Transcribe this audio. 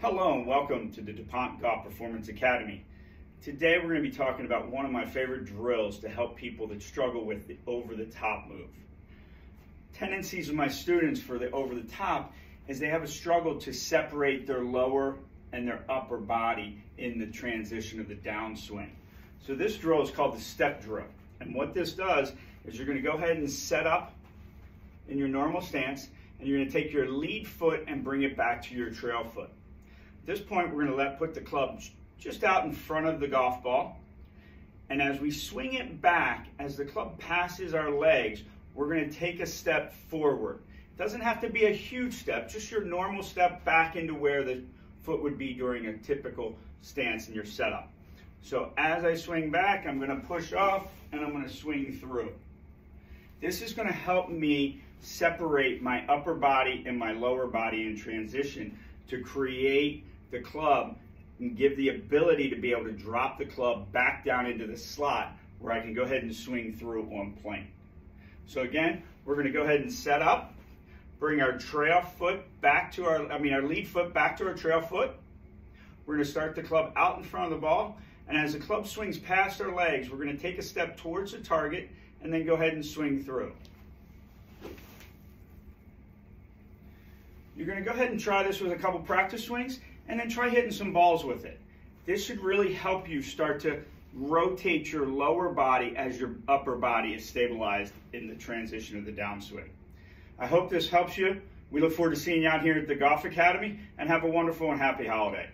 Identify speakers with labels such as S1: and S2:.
S1: Hello and welcome to the DuPont Golf Performance Academy. Today we're going to be talking about one of my favorite drills to help people that struggle with the over the top move. Tendencies of my students for the over the top is they have a struggle to separate their lower and their upper body in the transition of the downswing. So this drill is called the step drill. And what this does is you're going to go ahead and set up in your normal stance and you're going to take your lead foot and bring it back to your trail foot. At this point, we're going to let put the club just out in front of the golf ball. And as we swing it back, as the club passes our legs, we're going to take a step forward. It doesn't have to be a huge step, just your normal step back into where the foot would be during a typical stance in your setup. So as I swing back, I'm going to push off and I'm going to swing through. This is going to help me separate my upper body and my lower body in transition to create the club and give the ability to be able to drop the club back down into the slot where I can go ahead and swing through on plane. So again, we're going to go ahead and set up, bring our trail foot back to our, I mean our lead foot back to our trail foot. We're going to start the club out in front of the ball, and as the club swings past our legs, we're going to take a step towards the target and then go ahead and swing through. You're going to go ahead and try this with a couple practice swings and then try hitting some balls with it. This should really help you start to rotate your lower body as your upper body is stabilized in the transition of the downswing. I hope this helps you. We look forward to seeing you out here at the Golf Academy and have a wonderful and happy holiday.